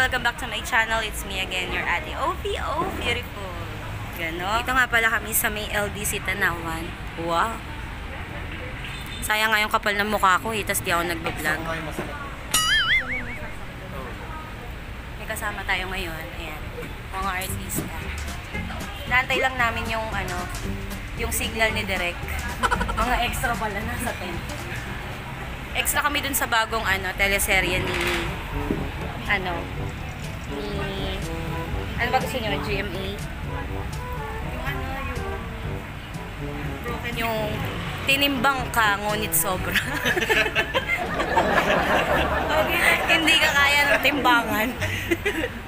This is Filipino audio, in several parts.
Welcome back to my channel. It's me again, your ate Opie. Oh, beautiful. Gano. Dito nga pala kami sa may LDC Tanawan. Wow. Sayang nga yung kapal ng mukha ko eh, tas di ako nagbablog. May kasama tayo ngayon. Ayan. Mga artista. Naantay lang namin yung ano, yung signal ni Direk. Mga extra pala nasa tent. Extra kami dun sa bagong ano, teleserye ni ano ano ba gusto nyo? GMA? Yung ano, yung yung tinimbang ka ngunit sobra. Hindi ka kaya ng timbangan.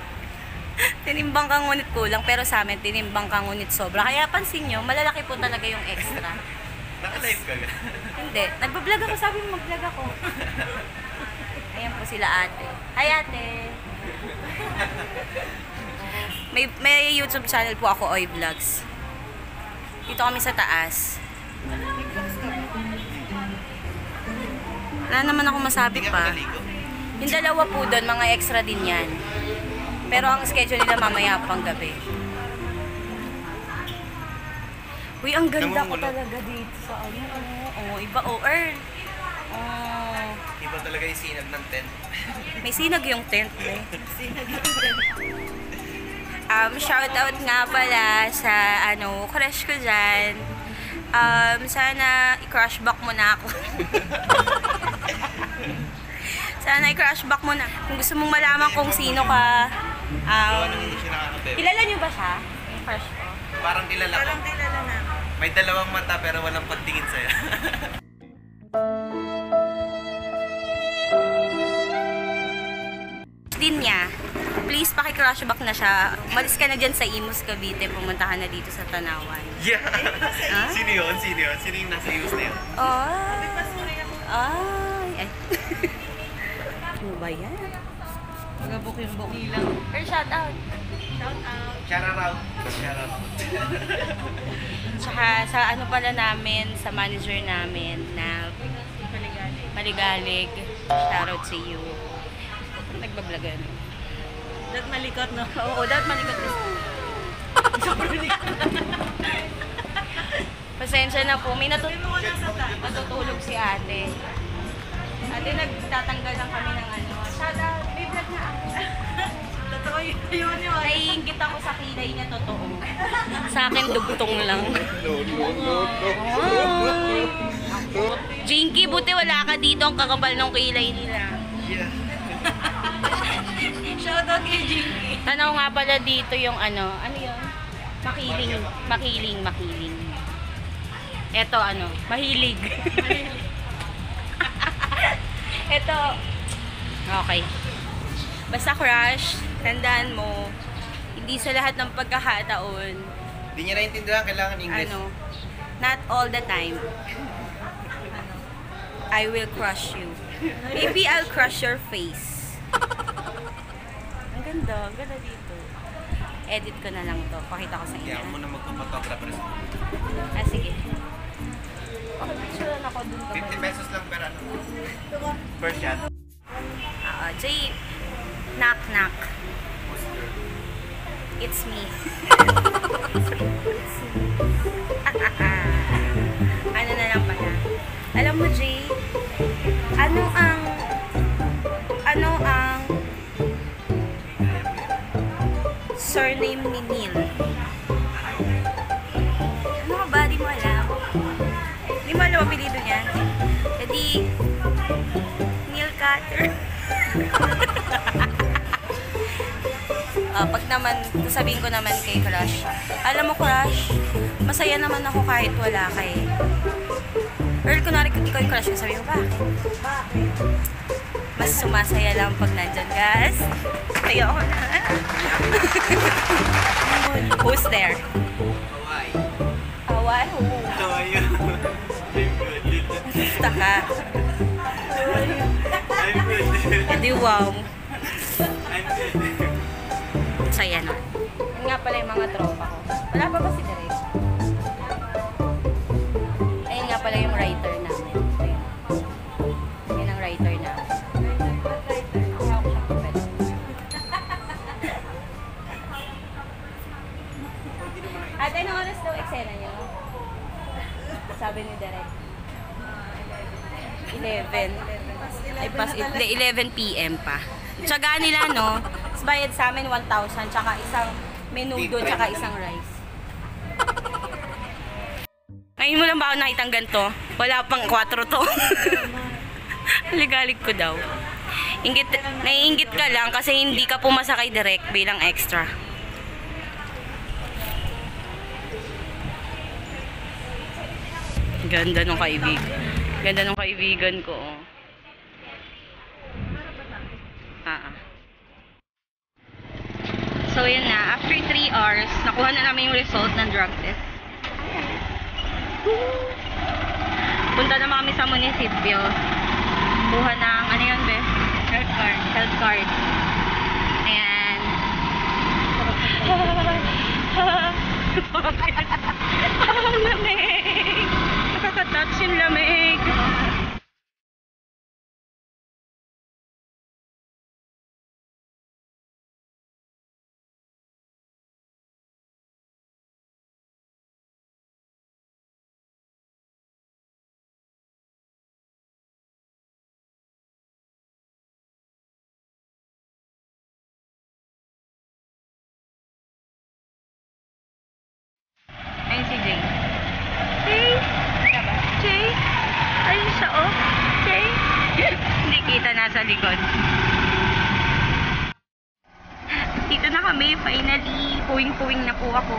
tinimbang ka ngunit kulang pero sa amin tinimbang ka ngunit sobra. Kaya pansin nyo, malalaki po talaga yung extra. Naka-live ka? Hindi. Nagbablog ako. Sabi mo mag-vlog ako. Ayan po sila ate. Hi ate! May, may YouTube channel po ako, Oy Vlogs. Dito kami sa taas. Wala naman ako masabi pa. Yung dalawa po doon, mga extra din yan. Pero ang schedule nila mamaya pang gabi. Uy, ang ganda ko talaga dito sa ano. Oh, iba. Oh, Earl. Oh, Iba talaga yung sinag ng tent. may sinag yung tent, eh. Um, shout out nga pala sa ano, crush ko dyan. Um, sana i-crush back mo na ako. sana i-crush back mo na. Kung gusto mong malaman kung sino ka, um, kilala niyo ba siya? Yung crush ko. Parang kilala ko. kilala na. May dalawang mata pero walang pagtingin sa'yo. din niya, please paki-crush back na siya. Umalis ka na dyan sa Imus, Cavite. Pumunta ka na dito sa Tanawan. yeah! Ah? Sino yun? Sino yun? Sino yung nasa news na yun? Oh. Ay. Ay. ano ba yan? Magabok yung bok nilang. Or shout out. Shout out! Shout out! Tsaka sa ano pala namin, sa manager namin na maligalig. Shout out to you. Nagbablagan. Dahil malikot, no? Oo, dapat maligat na. Pasensya na po. May natut natutulog si ate. Ate, nagtatanggal lang kami ng ano. Out. May vlog na ako. Totoo yun yun. Naiingit ako sa kilay niya totoo. Sa akin, dugtong lang. Oh. Jinky, buti wala ka dito ang kakapal ng kilay nila. Yeah! Shoutout kay Jinky. Tanaw nga pala dito yung ano, ano yun? Makiling, makiling, makiling. Eto ano, mahilig. Eto, okay. Basta crush, tandaan mo, hindi sa lahat ng pagkakataon, Hindi niya naiintindihan, kailangan English. ano, not all the time, I will crush you. Maybe I'll crush your face. Ang ganda, ang ganda dito. Edit ko na lang to. Pakita ko sa inyo. Kaya mo na magpa-photographer. Ah, sige. Okay, picture ako dun ka 50 pesos lang per ano. Per shot. Oo, Jay, knock knock. It's me. ano surname ni Neil? Ano ka ba? Di mo alam. Di mo alam apelido niya. E di, Neil Cutter. Ah, pag naman, sasabihin ko naman kay Crush, alam mo Crush, masaya naman ako kahit wala ka eh. Earl, kunwari kung ikaw yung crush ko, sabi ko, bakit? Bakit? Mas sumasaya lang pag nandyan, guys. Ayoko na. Who's there? Hawaii. Hawaii. Good. Basta ka. I'm good. Hindi wow. I'm good. Saya na. Yan nga pala yung mga tropa ko. Wala pa ba si Derek? Ayun nga pala yung writer namin. 11. Ay, pas, 11 p.m. pa. Tsaga nila, no? Bayad sa amin 1,000, tsaka isang menudo, tsaka isang rice. Ngayon mo lang ba ako nakitang ganito? Wala pang 4 to. Ligalig ko daw. Ingit, naiingit ka lang kasi hindi ka pumasa kay direct bilang extra. Ganda nung kaibig. Ganda nung kaibigan ko. Oh. Ah. ah. So, yan na. After 3 hours, nakuha na namin yung result ng drug test. Punta na kami sa munisipyo. Kuha ng, ano yun, be? Health card. Health card. Ayan. Ang lamig! Nakaka-touch yung lamig. Jay. Jay? Jay? Ayun siya, oh. Jay? Hindi kita nasa likod. Dito na kami, finally. Puwing-puwing na po ako.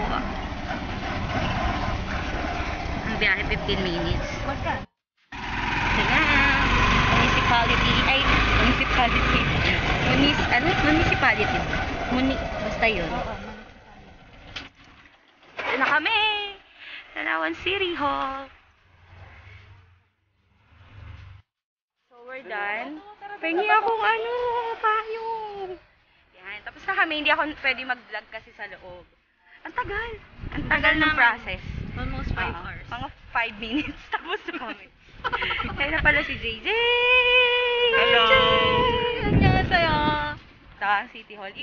Ang biyahe, 15 minutes. Na. Municipality. Ay, municipality. Munis, ano? Municipality. Muni, basta yun. Ito na kami. Tanawan City Hall. So, we're done. Pengi akong ano, payong. Yan. Tapos na kami, hindi ako pwede mag-vlog kasi sa loob. Ang tagal. Ang tagal ng process. Almost 5 Oo. hours. Mga 5 minutes. Tapos na kami. Kaya na pala si JJ. Hello. JJ! Annyeonghaseyo. Sa City Hall.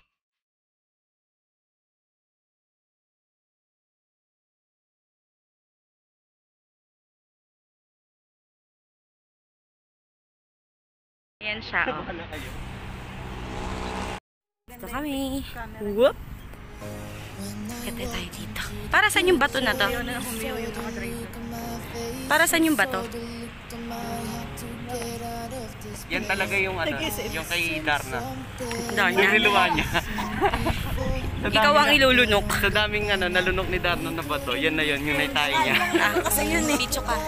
Ayan siya, oh. Dito kami. Whoop! Kete tayo dito. Para saan yung bato na to? Para saan yung bato? Yan talaga yung ano, yung kay Darna. Darna. Yung niluwa niya. Ikaw ang ilulunok. Sa daming ano, nalunok ni Darna na bato, yan na yun, yung naitay niya. Ah, kasi yun eh. Bicho ka.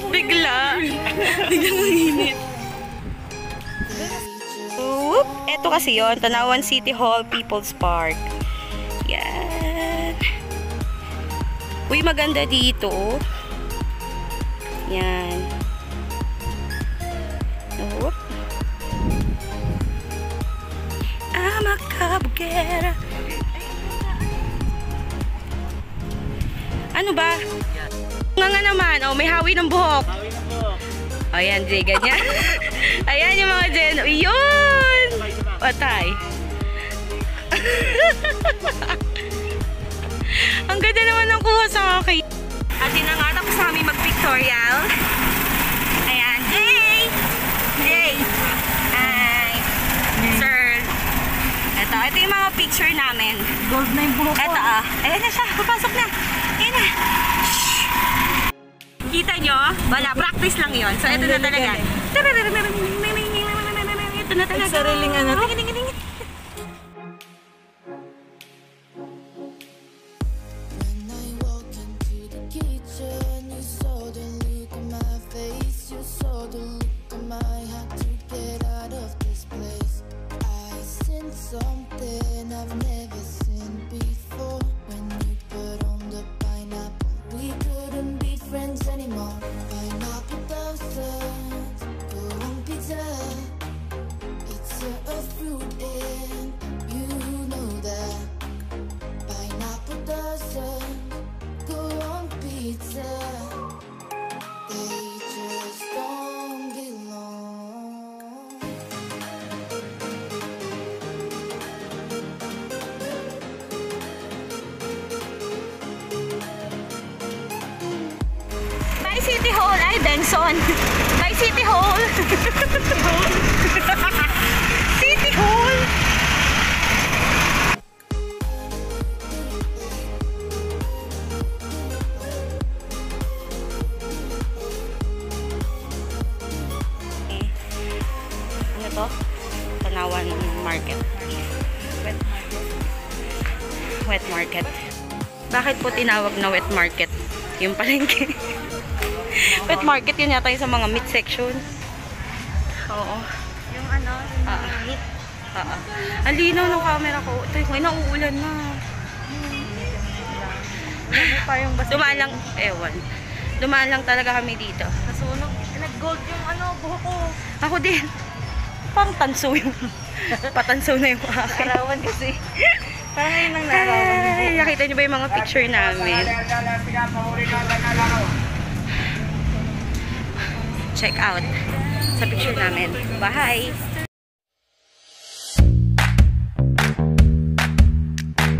Init bigla. Biglang ang init. Whoop! Ito kasi yon Tanawan City Hall People's Park. Yan. Uy, maganda dito. oh. Yan. Whoop. I'm a kabugera. Ano ba? Nga nga naman, oh, may hawi ng buhok. Ayan, Jay, ganyan. Ayan yung mga Jen. Yun! Patay. Ang ganda naman ng kuha sa akin. At yun na nga, tapos kami mag-pictorial. Ayan, Jay! Jay! Hi! Sir! Ito, ito yung mga picture namin. Gold na yung buhok Ito ah. Ayan na siya. Papasok na. Ayan na. Kita nyo? Wala. Practice lang yon So, ito na talaga. Ito na talaga. Sariling ano. Tingin, Benson. May City Hall. City Hall. Ano to? Tanawan Market. Wet market. Wet market. Bakit po tinawag na wet market? Yung palengke. wet market yun yata yung sa mga meat section. Oo. Yung ano, yung Ah. meat. Oo. Ang linaw ng camera ko. Ito, may nauulan na. Pa yung. Dumaan lang, ewan. Dumaan lang talaga kami dito. Nasunog. Nag-gold yung ano, buhok ko. Ako din. Pang tanso yung, patanso na yung akin. Karawan kasi. Parang ngayon nang narawan. Ay, nakita niyo ba yung mga picture namin? Check out sa picture namin. Bye!